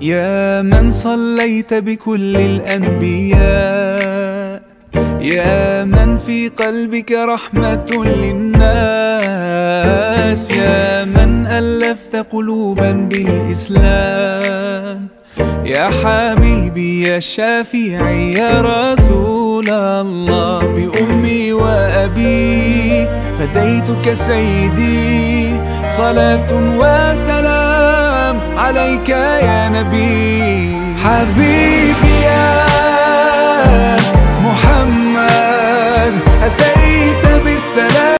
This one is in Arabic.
يا من صليت بكل الأنبياء يا من في قلبك رحمة للناس يا من ألفت قلوبا بالإسلام. يا حبيبي يا شافعي يا رسول الله بأمي وأبي فديتك سيدي صلاة وسلام. عليك يا نبي. حبيبي